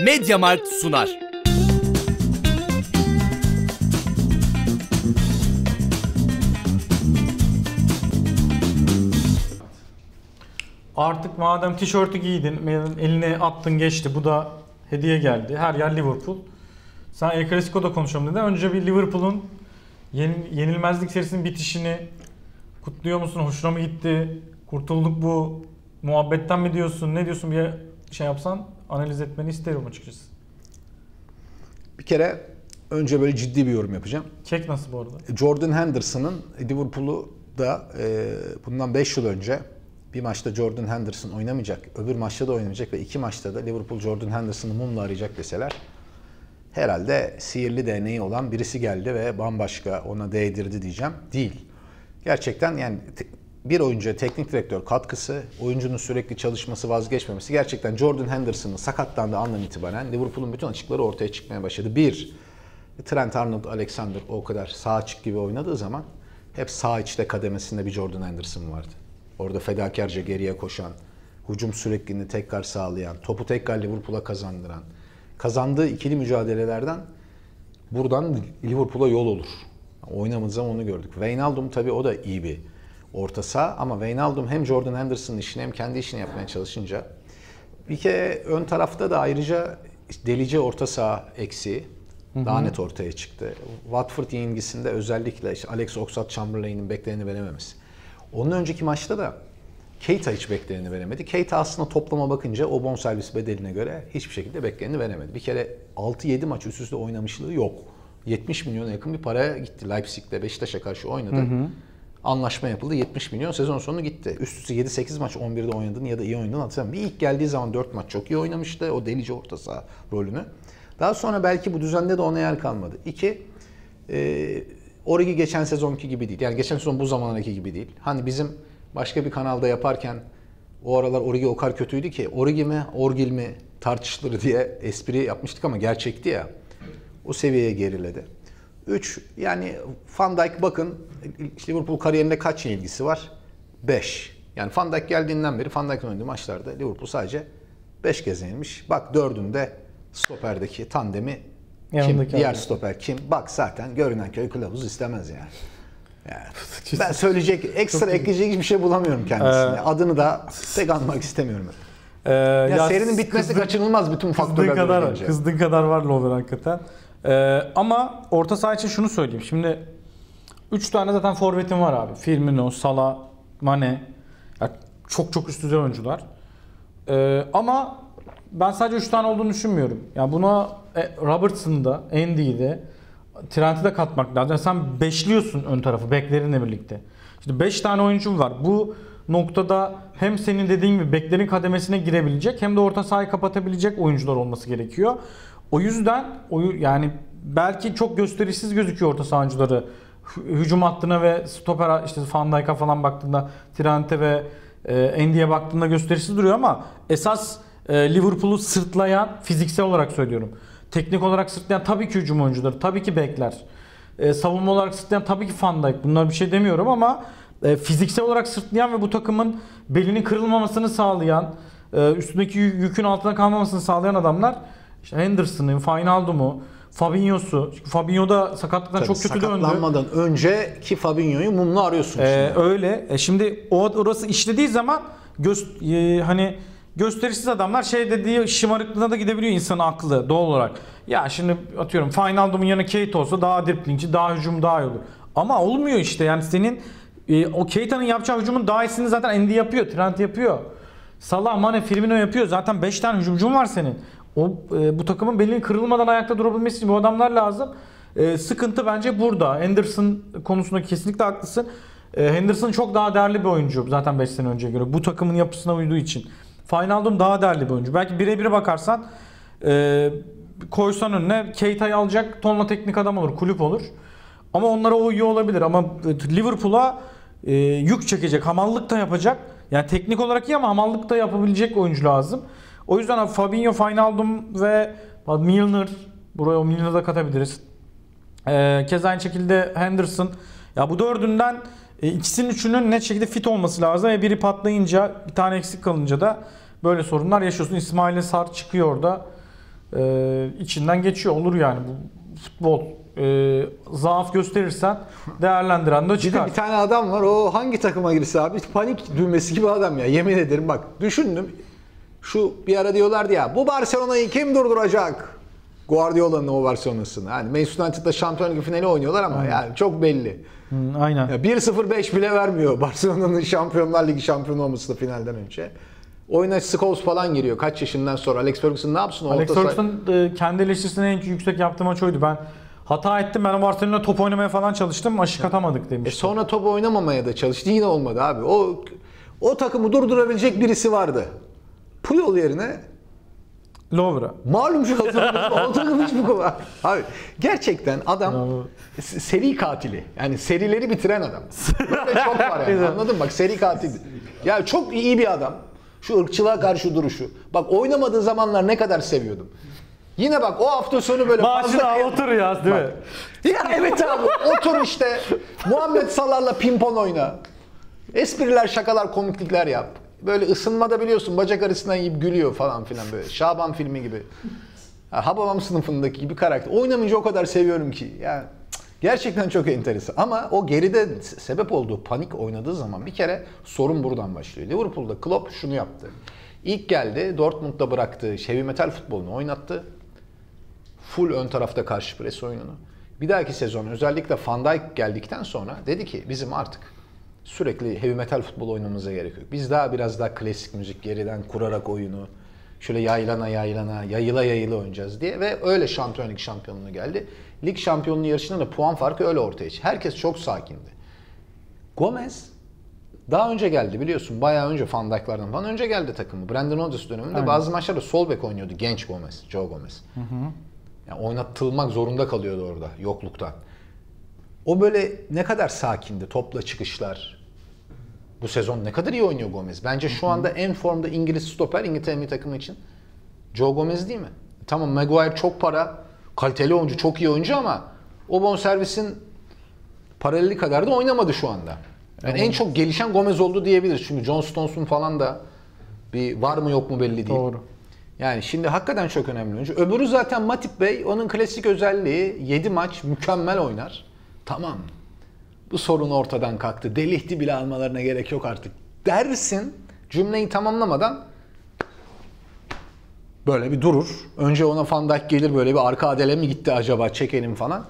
Mediamarkt sunar. Artık madem tişörtü giydin, eline attın geçti. Bu da hediye geldi. Her yer Liverpool. Sen El Clasico'da konuşalım dedi. Önce bir Liverpool'un yeni- yenilmezlik serisinin bitişini kutluyor musun? Hoşuna mı gitti? Kurtulduk bu muhabbetten mi diyorsun? Ne diyorsun? Bir şey yapsan analiz etmeni isterim açıkçası. Bir kere önce böyle ciddi bir yorum yapacağım. Kek nasıl bu arada? Jordan Henderson'ın Liverpool'u da e, bundan 5 yıl önce bir maçta Jordan Henderson oynamayacak, öbür maçta da oynamayacak ve iki maçta da Liverpool Jordan Henderson'ı mumla arayacak deseler herhalde sihirli değneği olan birisi geldi ve bambaşka ona değdirdi diyeceğim. Değil. Gerçekten yani bir oyuncuya teknik direktör katkısı, oyuncunun sürekli çalışması, vazgeçmemesi gerçekten Jordan Henderson'ın sakatlandığı andan itibaren Liverpool'un bütün açıkları ortaya çıkmaya başladı. Bir, Trent Arnold-Alexander o kadar sağ açık gibi oynadığı zaman hep sağ içte kademesinde bir Jordan Henderson vardı. Orada fedakarca geriye koşan, hücum sürekliliğini tekrar sağlayan, topu tekrar Liverpool'a kazandıran, kazandığı ikili mücadelelerden buradan Liverpool'a yol olur. Oynamadığı zaman onu gördük. Wijnaldum tabii o da iyi bir orta saha ama Wijnaldum hem Jordan Henderson'ın işini hem kendi işini yapmaya çalışınca bir kere ön tarafta da ayrıca delice orta saha eksiği daha net ortaya çıktı. Watford yenilgisinde özellikle işte Alex Oxlade-Chamberlain'in beklerini verememesi. Onun önceki maçta da Keita hiç beklerini veremedi. Keita aslında toplama bakınca o bonservis bedeline göre hiçbir şekilde beklerini veremedi. Bir kere 6-7 maç üst üste oynamışlığı yok. 70 milyona yakın bir paraya gitti. Leipzig'te Beşiktaş'a karşı oynadı. Anlaşma yapıldı. 70 milyon sezon sonu gitti. Üst üste 7-8 maç 11'de oynadın ya da iyi oynadın hatırlamıyorum. Bir ilk geldiği zaman 4 maç çok iyi oynamıştı. O delici orta saha rolünü. Daha sonra belki bu düzende de ona yer kalmadı. İki, e, Origi geçen sezonki gibi değil. Yani geçen sezon bu zamanlarki gibi değil. Hani bizim başka bir kanalda yaparken o aralar Origi o kadar kötüydü ki Origi mi Orgil mi tartışılır diye espri yapmıştık ama gerçekti ya. O seviyeye geriledi. 3. Yani Van Dijk bakın Liverpool kariyerinde kaç yenilgisi var? 5. Yani Van Dijk geldiğinden beri Van Dijk'ın oynadığı maçlarda Liverpool sadece 5 kez yenilmiş. Bak dördünde stoperdeki tandemi kim? Diğer stoper kim? Bak zaten görünen köy kılavuz istemez yani. yani ben söyleyecek, ekstra ekleyecek hiçbir şey bulamıyorum kendisine. Ee, Adını da pek anmak istemiyorum. Ee, Ya, serinin bitmesi kızdın- kaçınılmaz bütün Kızdığın faktörler kadar, olunca. kızdığın kadar var Lover hakikaten. Ee, ama orta saha için şunu söyleyeyim. Şimdi 3 tane zaten forvetim var abi. Firmino, Salah, Mane. Ya çok çok üst düzey oyuncular. Ee, ama ben sadece 3 tane olduğunu düşünmüyorum. Yani buna e, Robertson'ı da, Andy'yi Trent'i de katmak lazım. Yani sen beşliyorsun ön tarafı beklerinle birlikte. Şimdi 5 tane oyuncum var. Bu noktada hem senin dediğin gibi beklerin kademesine girebilecek hem de orta sahayı kapatabilecek oyuncular olması gerekiyor. O yüzden oyu yani belki çok gösterişsiz gözüküyor orta saha oyuncuları. Hü- Hücum hattına ve stoper işte Van Dijk'a falan baktığında Trent'e ve e, baktığında gösterişsiz duruyor ama esas e, Liverpool'u sırtlayan fiziksel olarak söylüyorum. Teknik olarak sırtlayan tabii ki hücum oyuncuları, tabii ki bekler. E, savunma olarak sırtlayan tabii ki Van Dijk. Bunlar bir şey demiyorum ama e, fiziksel olarak sırtlayan ve bu takımın belinin kırılmamasını sağlayan, e, üstündeki yü- yükün altına kalmamasını sağlayan adamlar işte Henderson'ı, Wijnaldum'u, Fabinho'su. Çünkü Fabinho da sakatlıktan Tabii çok kötü döndü. sakatlanmadan önceki Fabinho'yu mumla arıyorsun Ee, şimdi. öyle. E şimdi o orası işlediği zaman göz, e, hani gösterişsiz adamlar şey dediği şımarıklığına da gidebiliyor insanın aklı doğal olarak. Ya şimdi atıyorum Wijnaldum'un yanı Kate olsa daha driplingçi, daha hücum daha iyi olur. Ama olmuyor işte yani senin e, o Keita'nın yapacağı hücumun daha iyisini zaten Andy yapıyor, Trent yapıyor. Salah, Mane, Firmino yapıyor. Zaten 5 tane hücumcun var senin. O e, bu takımın belinin kırılmadan ayakta durabilmesi için bu adamlar lazım. E, sıkıntı bence burada. Anderson konusunda kesinlikle haklısın. E, Henderson çok daha değerli bir oyuncu zaten 5 sene önceye göre. Bu takımın yapısına uyduğu için. Wijnaldum daha değerli bir oyuncu. Belki birebir bakarsan e, koysan önüne Keita'yı alacak tonla teknik adam olur, kulüp olur. Ama onlara o iyi olabilir. Ama e, Liverpool'a e, yük çekecek, hamallık da yapacak. Yani teknik olarak iyi ama hamallık da yapabilecek oyuncu lazım. O yüzden Fabinho, Wijnaldum ve Milner, buraya o Milner'ı da katabiliriz. Ee, keza aynı şekilde Henderson. Ya bu dördünden e, ikisinin üçünün net şekilde fit olması lazım ve biri patlayınca bir tane eksik kalınca da böyle sorunlar yaşıyorsun. İsmail Sar çıkıyor orada. e, içinden geçiyor. Olur yani bu futbol. E, zaaf gösterirsen değerlendiren de Bir de çıkar. bir tane adam var o hangi takıma girse abi panik düğmesi gibi adam ya yemin ederim bak düşündüm. Şu bir ara diyorlardı ya bu Barcelona'yı kim durduracak? Guardiola'nın o Barcelona'sını. Yani Manchester United'da Şampiyon Ligi finali oynuyorlar ama yani çok belli. Hı, aynen. Ya 1-0-5 bile vermiyor Barcelona'nın Şampiyonlar Ligi şampiyonu olması da finalden önce. Oyuna Scholes falan giriyor kaç yaşından sonra. Alex Ferguson ne yapsın? Alex orta Ferguson e, kendi eleştirisini en yüksek yaptığı maç oydu. Ben hata ettim. Ben o Barcelona top oynamaya falan çalıştım. Aşık atamadık E demişti. sonra top oynamamaya da çalıştı. Yine olmadı abi. O o takımı durdurabilecek birisi vardı. Puyol yerine Lovra. malum şu o takım hiç bu kadar. Abi gerçekten adam seri katili. Yani serileri bitiren adam. Böyle çok var yani. Anladın mı? Bak seri katil. Ya çok iyi bir adam. Şu ırkçılığa karşı duruşu. Bak oynamadığı zamanlar ne kadar seviyordum. Yine bak o hafta sonu böyle Maaşını fazla- otur ya değil mi? Ya evet abi otur işte Muhammed Salah'la pimpon oyna. Espriler, şakalar, komiklikler yap. Böyle ısınmada biliyorsun bacak arasından yiyip gülüyor falan filan böyle. Şaban filmi gibi. Ha, Hababam sınıfındaki gibi karakter. Oynamayınca o kadar seviyorum ki. Ya cık, gerçekten çok enteresan. Ama o geride se- sebep olduğu panik oynadığı zaman bir kere sorun buradan başlıyor. Liverpool'da Klopp şunu yaptı. İlk geldi Dortmund'da bıraktığı heavy metal futbolunu oynattı full ön tarafta karşı pres oyununu. Bir dahaki sezon özellikle Van Dijk geldikten sonra dedi ki bizim artık sürekli heavy metal futbol oynamamıza gerek yok. Biz daha biraz daha klasik müzik geriden kurarak oyunu şöyle yaylana yaylana yayıla yayıla oynayacağız diye ve öyle Şampiyon Lig şampiyonluğu geldi. Lig şampiyonluğu yarışında da puan farkı öyle ortaya çıktı. Herkes çok sakindi. Gomez daha önce geldi biliyorsun. Bayağı önce Van Dijk'lardan falan önce geldi takımı. Brandon Rodgers döneminde Aynen. bazı maçlarda sol bek oynuyordu genç Gomez, Joe Gomez. Yani oynatılmak zorunda kalıyordu orada yokluktan. O böyle ne kadar sakindi topla çıkışlar. Bu sezon ne kadar iyi oynuyor Gomez. Bence şu anda en formda İngiliz stoper İngiltere milli takımı için Joe Gomez değil mi? Tamam Maguire çok para, kaliteli oyuncu, çok iyi oyuncu ama o bonservisin paraleli kadar da oynamadı şu anda. Yani en çok gelişen Gomez oldu diyebiliriz. Çünkü John Stones'un falan da bir var mı yok mu belli değil. Doğru. Yani şimdi hakikaten çok önemli oyuncu. Öbürü zaten Matip Bey. Onun klasik özelliği 7 maç mükemmel oynar. Tamam. Bu sorun ortadan kalktı. Delihti bile almalarına gerek yok artık. Dersin cümleyi tamamlamadan böyle bir durur. Önce ona Van Dijk gelir böyle bir arka adele mi gitti acaba çekelim falan.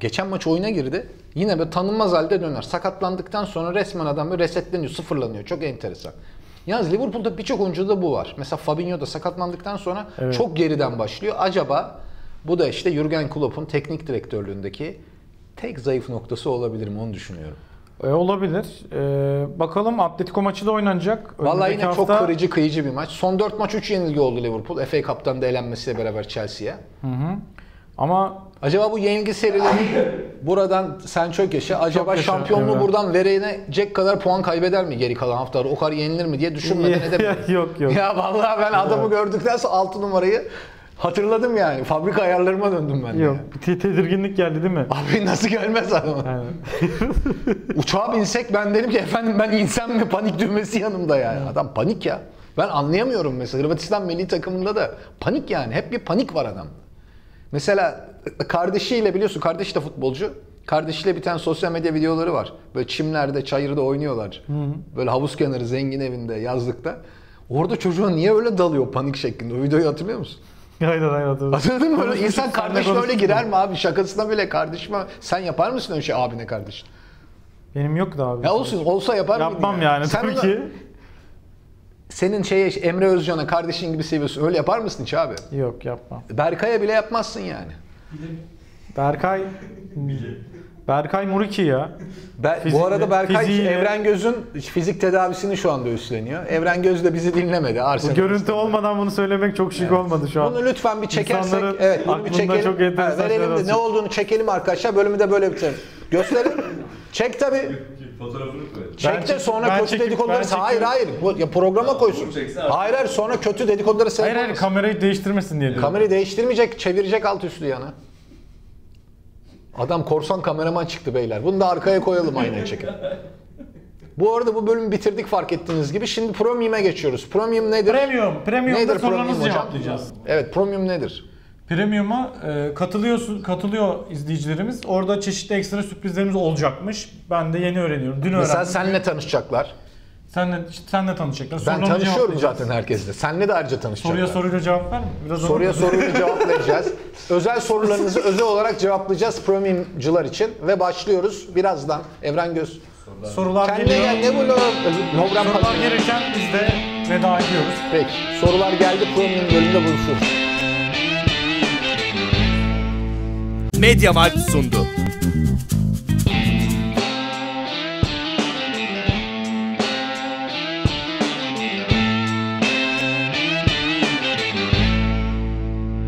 Geçen maç oyuna girdi. Yine böyle tanınmaz halde döner. Sakatlandıktan sonra resmen adam böyle resetleniyor, sıfırlanıyor. Çok enteresan. Yalnız Liverpool'da birçok oyuncuda bu var. Mesela Fabinho da sakatlandıktan sonra Evet. çok geriden başlıyor. Acaba bu da işte Jurgen Klopp'un teknik direktörlüğündeki tek zayıf noktası olabilir mi onu düşünüyorum. E, olabilir. E, bakalım Atletico maçı da oynanacak. Vallahi yine çok hafta- kırıcı kıyıcı bir maç. Son 4 maç 3 yenilgi oldu Liverpool. FA Cup'tan da elenmesiyle beraber Chelsea'ye. Hı hı. Ama Acaba bu yenilgi serileri buradan sen çok yaşa. Acaba yaşa, şampiyonluğu evet. buradan vereceğek kadar puan kaybeder mi geri kalan haftalar? O kadar yenilir mi diye düşünmeden edemiyorum. yok yok. Ya vallahi ben adamı gördükten sonra 6 numarayı hatırladım yani. Fabrika ayarlarıma döndüm ben. Yok. ya. Bir te- tedirginlik geldi değil mi? Abi nasıl gelmez adam? Yani. Uçağa binsek ben derim ki efendim ben insem mi panik düğmesi yanımda yani. Adam panik ya. Ben anlayamıyorum mesela Hırvatistan milli takımında da panik yani. Hep bir panik var adamda. Mesela kardeşiyle biliyorsun kardeş de futbolcu. Kardeşiyle bir tane sosyal medya videoları var. Böyle çimlerde, çayırda oynuyorlar. Böyle havuz kenarı zengin evinde, yazlıkta. Orada çocuğa niye öyle dalıyor panik şeklinde? O videoyu hatırlıyor musun? aynen aynen. hatırladım. Hatırladın mı? Böyle Konuşmuştuk, insan kardeşine öyle girer mi abi? Şakasına bile kardeşime sen yapar mısın öyle şey abine kardeşine? Benim yoktu abi. Ya olsun olsa yapar mıydın? Yapmam yani Sen tabii onu- ki. Senin şeye Emre Özcan'a kardeşin gibi seviyorsun. Öyle yapar mısın hiç abi? Yok yapmam. Berkay'a bile yapmazsın yani. Berkay Berkay Muriki ya. Be- Fizik- bu arada Berkay fiziğiyle- Evren Göz'ün fizik tedavisini şu anda üstleniyor. Evren Göz de bizi dinlemedi. Bu Arsenal görüntü olmadan bunu söylemek çok şık olmadı şu an. Bunu lütfen bir çekersek, İnsanların evet bunu bir çekelim. çok enteresan Ha, verelim de ne olduğunu çekelim arkadaşlar. Bölümü de böyle bitirelim. Gösterin. Çek tabii. Fotoğrafını koy. Çek de sonra ben kötü çekip- dedikoduları... Hayır hayır. Bu, ya programa koysun. çeksin abi. Hayır hayır sonra kötü dedikoduları Hayır hayır kamerayı değiştirmesin diye. Kamerayı değiştirmeyecek, çevirecek alt üstü yana. Adam korsan kameraman çıktı beyler. Bunu da arkaya koyalım aynaya çekin. Bu arada bu bölümü bitirdik fark ettiğiniz gibi. Şimdi Premium'e geçiyoruz. Premium nedir? Premium. Premium'da nedir sorularınızı Premium cevaplayacağız. Evet, Premium nedir? Premium'a e, katılıyorsun, katılıyor izleyicilerimiz. Orada çeşitli ekstra sürprizlerimiz olacakmış. Ben de yeni öğreniyorum. Dün Mesela öğrendim. senle tanışacaklar. Senle, işte senle tanışacaklar. Ben Sorularına tanışıyorum cevaplayacağız. zaten herkesle. Senle de ayrıca tanışacaklar. Soruya soruyla cevap ver mi? Biraz Soruya soruyla cevap vereceğiz. özel sorularınızı özel olarak cevaplayacağız premiumcular için. Ve başlıyoruz. Birazdan Evren Göz. Sorular Kendine geliyor. gel ne bu lo? Novran Sorular Pazarı. gelirken biz de veda ediyoruz. Peki. Sorular geldi. Premium bölümünde buluşuruz. Mediamarkt sundu.